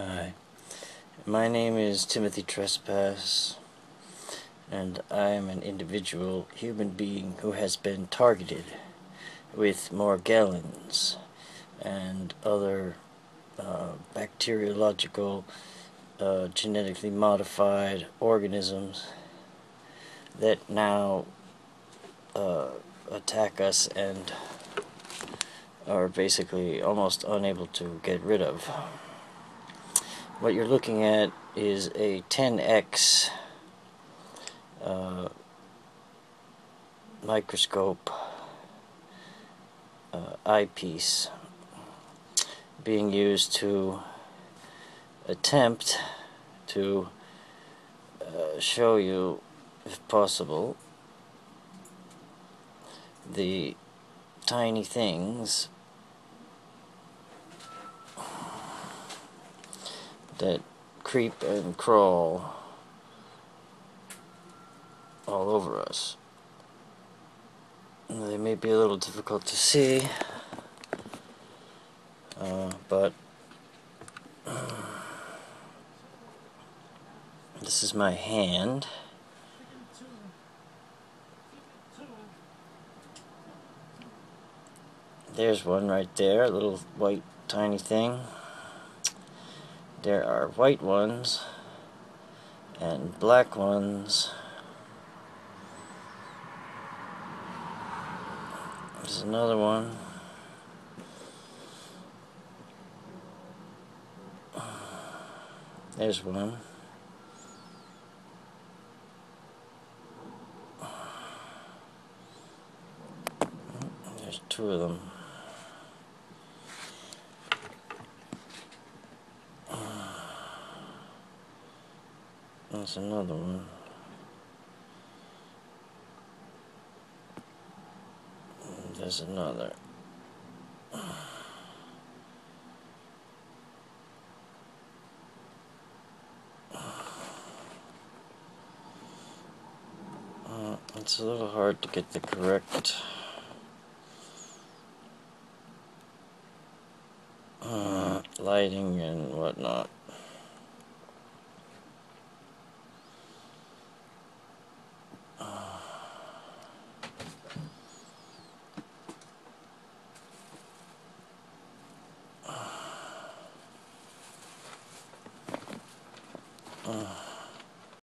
Hi. My name is Timothy Trespas, and I am an individual human being who has been targeted with morgellons and other uh, bacteriological, uh, genetically modified organisms that now uh, attack us and are basically almost unable to get rid of. What you're looking at is a 10x uh, microscope uh, eyepiece being used to attempt to uh, show you, if possible, the tiny things that creep and crawl all over us. They may be a little difficult to see, uh, but this is my hand. There's one right there, a little white tiny thing. There are white ones and black ones. There's another one. There's one. There's two of them. There's another one. There's another. Uh, it's a little hard to get the correct uh, lighting and whatnot. Uh.